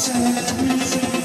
Seven.